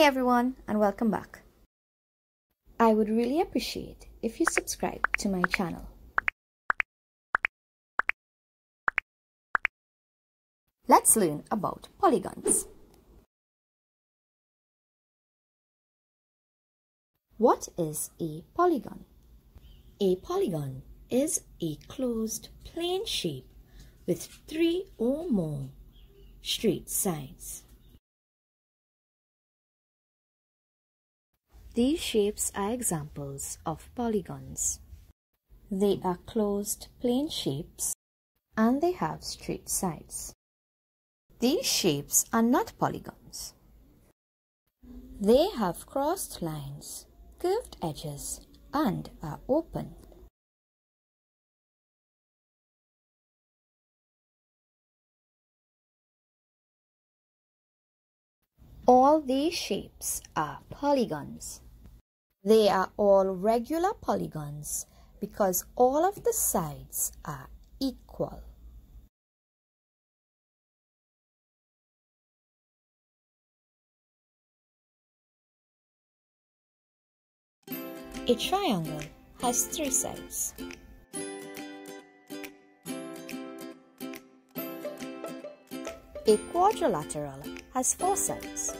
Hey everyone and welcome back. I would really appreciate if you subscribe to my channel. Let's learn about polygons. What is a polygon? A polygon is a closed plane shape with three or more straight sides. These shapes are examples of polygons. They are closed plane shapes and they have straight sides. These shapes are not polygons. They have crossed lines, curved edges and are open. All these shapes are polygons. They are all regular polygons because all of the sides are equal. A triangle has three sides. A quadrilateral has four sides.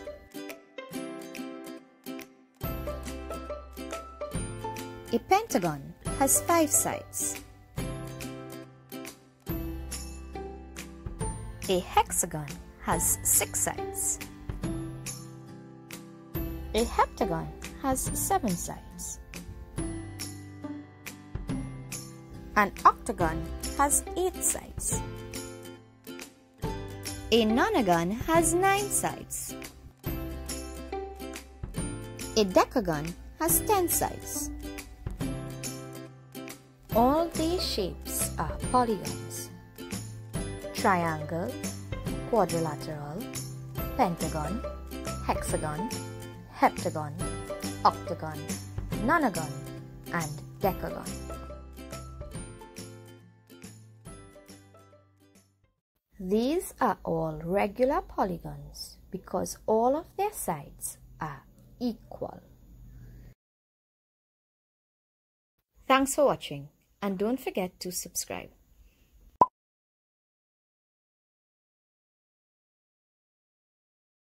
A pentagon has five sides. A hexagon has six sides. A heptagon has seven sides. An octagon has eight sides. A nonagon has nine sides. A decagon has ten sides. All these shapes are polygons. Triangle, quadrilateral, pentagon, hexagon, heptagon, octagon, nonagon, and decagon. These are all regular polygons because all of their sides are equal. Thanks for watching and don't forget to subscribe.